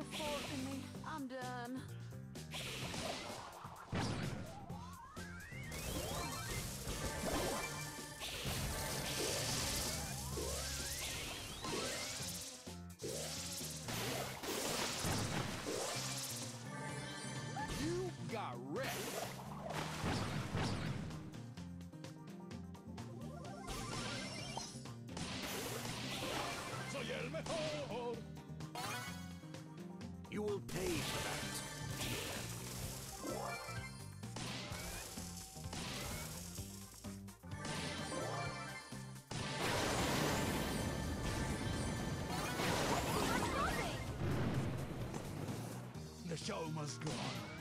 a me. I'm done. You got wrecked. The show must go on.